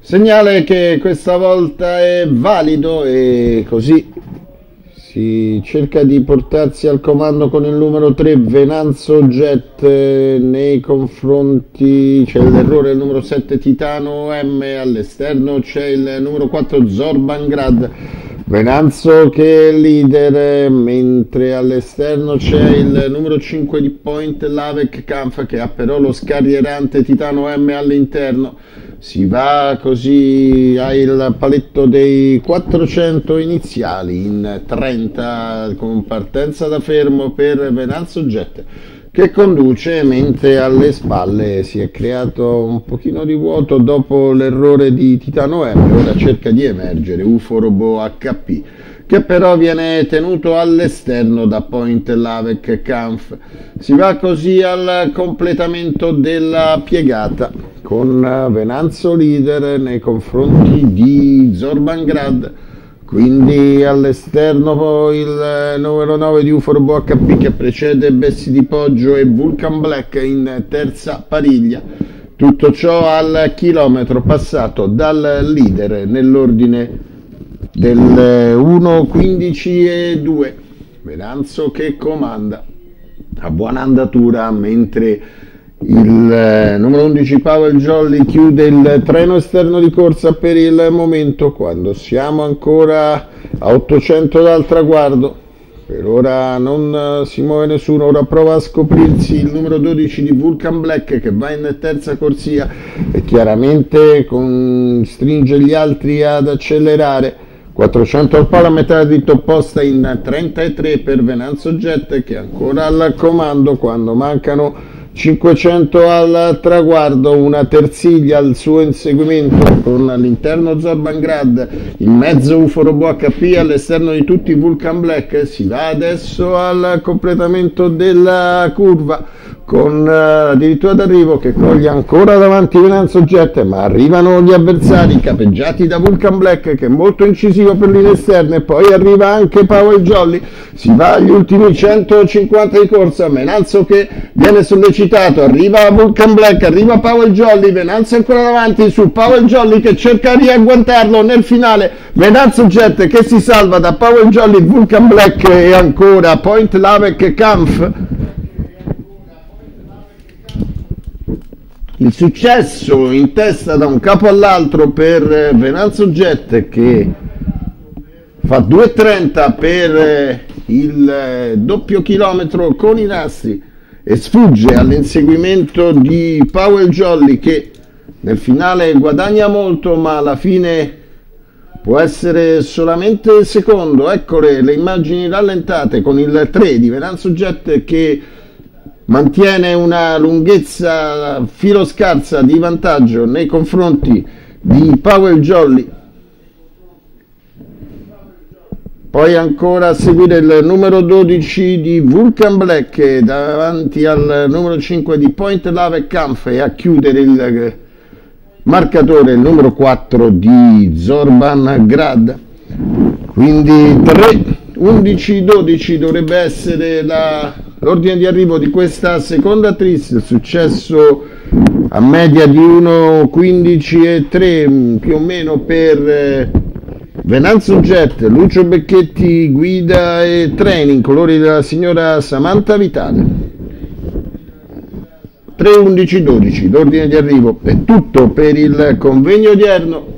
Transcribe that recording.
Segnale che questa volta è valido e così si cerca di portarsi al comando con il numero 3 Venanzo Jet nei confronti c'è l'errore del numero 7 Titano M all'esterno c'è il numero 4 Zorban Grad. Venanzo che è leader mentre all'esterno c'è il numero 5 di Point Lavec Kampf che ha però lo scarrierante Titano M all'interno si va così al paletto dei 400 iniziali in 30 con partenza da fermo per Venanzo Jet che conduce mentre alle spalle si è creato un pochino di vuoto dopo l'errore di Titano M ora cerca di emergere UFO Robot HP che però viene tenuto all'esterno da Point Lavec Kampf. Si va così al completamento della piegata con Venanzo leader nei confronti di Zorbangrad. Quindi all'esterno il numero 9 di Uforobo HP che precede Bessi di Poggio e Vulcan Black in terza pariglia. Tutto ciò al chilometro passato dal leader nell'ordine del 1.15 e 2 Venanzo che comanda. A buona andatura mentre il eh, numero 11 Powell Jolly chiude il treno esterno di corsa per il momento quando siamo ancora a 800 dal traguardo. Per ora non si muove nessuno ora prova a scoprirsi il numero 12 di Vulcan Black che va in terza corsia e chiaramente con, stringe gli altri ad accelerare 400 al palo a metà dritto opposta in 33 per Venanzo Jet che è ancora al comando quando mancano 500 al traguardo, una tersiglia al suo inseguimento con all'interno Zorbangrad, in mezzo UFO Robot HP, all'esterno di tutti Vulcan Black, si va adesso al completamento della curva con uh, addirittura d'arrivo che coglie ancora davanti Venanzo Jet, ma arrivano gli avversari capeggiati da Vulcan Black che è molto incisivo per linee esterne, poi arriva anche Powell Jolly, si va agli ultimi 150 di corsa, Venanzo che viene sollecitato, arriva Vulcan Black, arriva Powell Jolly, Venanzo ancora davanti su Powell Jolly che cerca di agguantarlo nel finale, Venanzo Jet che si salva da Powell Jolly, Vulcan Black e ancora Point Lavec Kampf Il successo in testa da un capo all'altro per Venanzo Jet che fa 2.30 per il doppio chilometro con i nastri e sfugge all'inseguimento di Powell Jolly che nel finale guadagna molto ma alla fine può essere solamente secondo. Eccole le immagini rallentate con il 3 di Venanzo Jet che mantiene una lunghezza filo scarsa di vantaggio nei confronti di Powell Jolly. Poi ancora a seguire il numero 12 di Vulcan Black davanti al numero 5 di Point Lave Kampf e a chiudere il marcatore il numero 4 di Zorban Grad. Quindi 3 11 12 dovrebbe essere la L'ordine di arrivo di questa seconda tris, successo a media di 1,15 e 3 più o meno per eh, Venanzo Jet, Lucio Becchetti, guida e training, colori della signora Samantha Vitale. 3, 11, 12, l'ordine di arrivo è tutto per il convegno odierno.